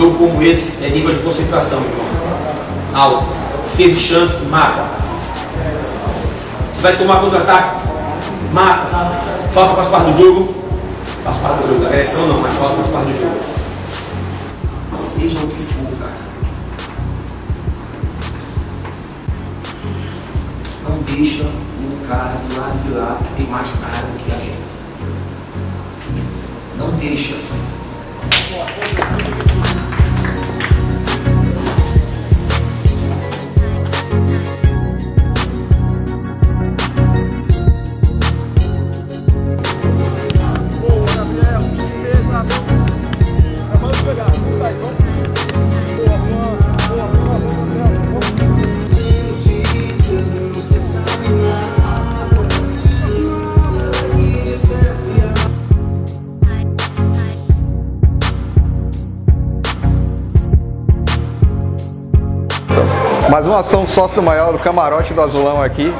Jogo como esse é nível de concentração, irmão. Alto. Teve chance, mata. Se vai tomar contra-ataque, mata. Falta faz parte do jogo. Faz parte do jogo. Agressão não, mas falta faz parte do jogo. Seja o que for, cara. Não deixa um cara do lado de lá ter mais cara do que a gente. Não deixa. Mais uma ação sócio do maior do camarote do Azulão aqui,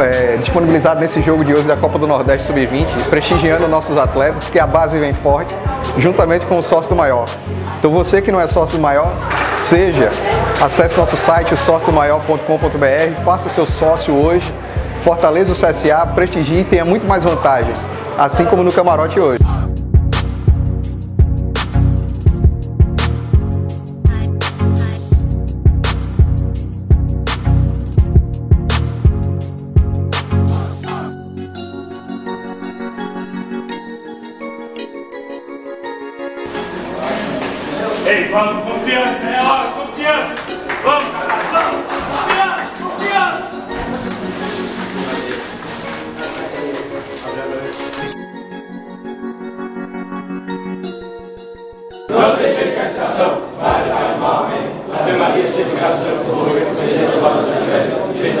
é, disponibilizado nesse jogo de hoje da Copa do Nordeste Sub-20, prestigiando nossos atletas, que a base vem forte, juntamente com o sócio do maior. Então você que não é sócio do maior, seja, acesse nosso site, sóciodomaior.com.br, faça seu sócio hoje, fortaleça o CSA, prestigie e tenha muito mais vantagens, assim como no camarote hoje. Ei, vamos, confiança, é hora, confiança. Vamos, caralho, vamos. Confiança, confiança. Não deixe de cantação, vale, amém. Ave Maria, cheia de graça, o Senhor é contigo. Bendita sois vós entre é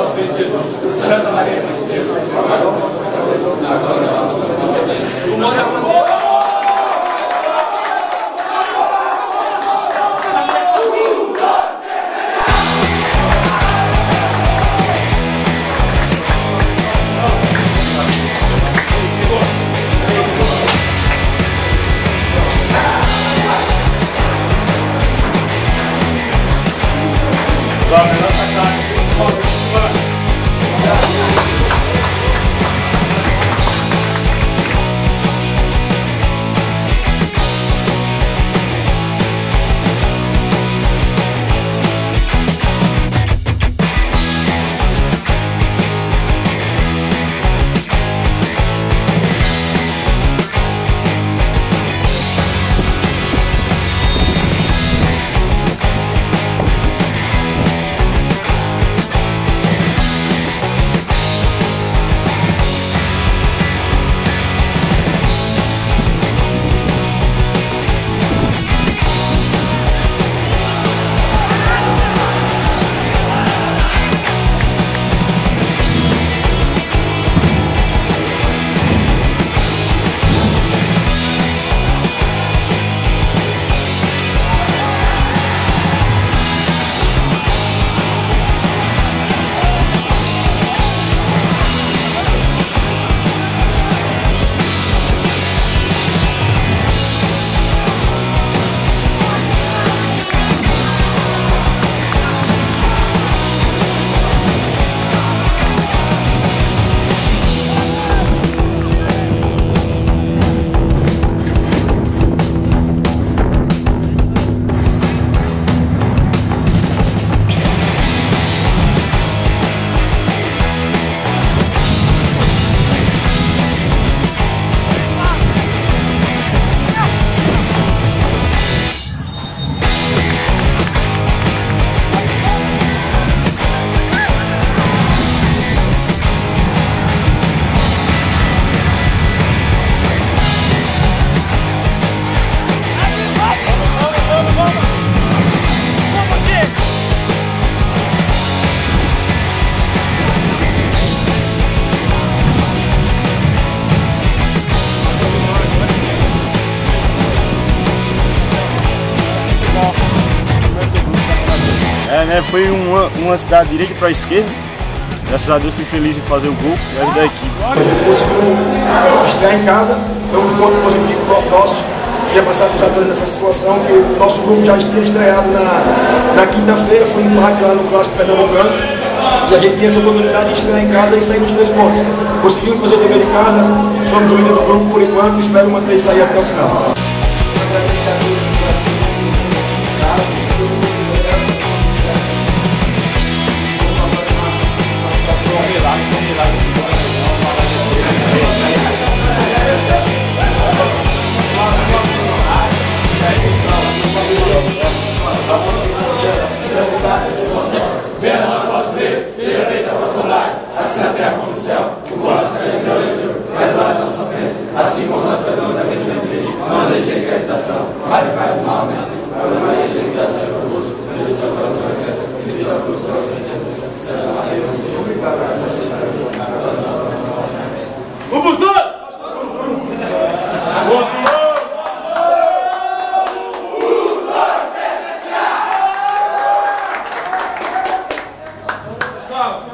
o fruto do Jesus. Santa Maria, Mãe de Deus, rogai nós, Love Né? Foi uma, uma cidade direita para a esquerda. Graças a Deus fui feliz em fazer o gol e ajudar a equipe. A gente conseguiu estrear em casa, foi um ponto positivo nosso queria passar para os atores nessa situação, que o nosso grupo já tinha estreado na, na quinta-feira, foi um empate lá no Clássico Pernambucano, e a gente tinha essa oportunidade de estrear em casa e sair nos três pontos. Conseguimos fazer o dever de casa, somos o líder do grupo por enquanto, espero manter isso aí até o final. fala.